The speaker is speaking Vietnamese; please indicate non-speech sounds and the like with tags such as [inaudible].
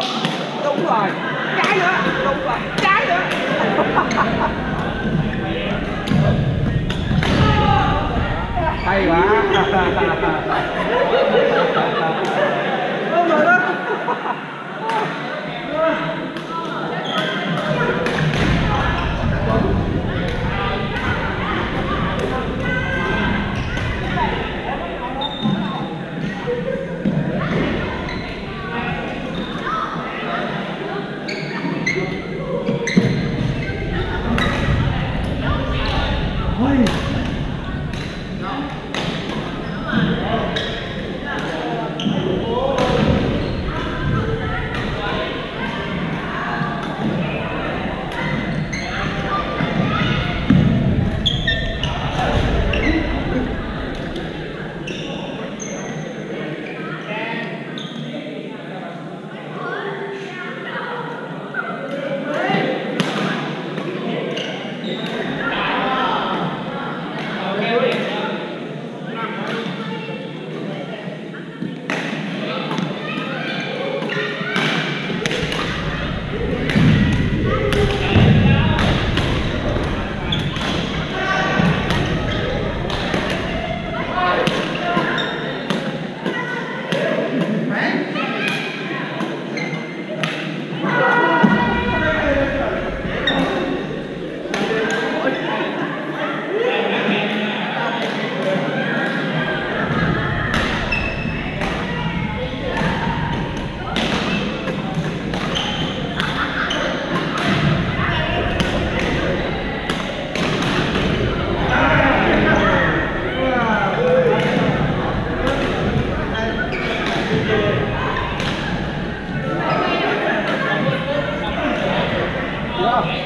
không đúng rồi. Trái nữa. Đúng rồi. Trái nữa. Hay quá. [laughs] はい。